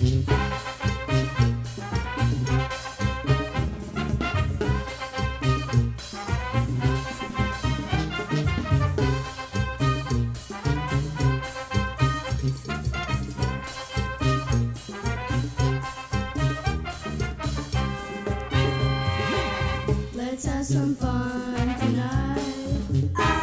Let's have some fun tonight.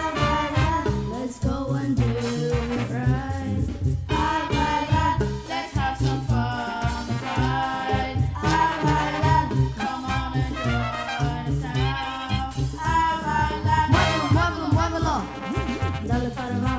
para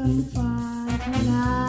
some fun tonight.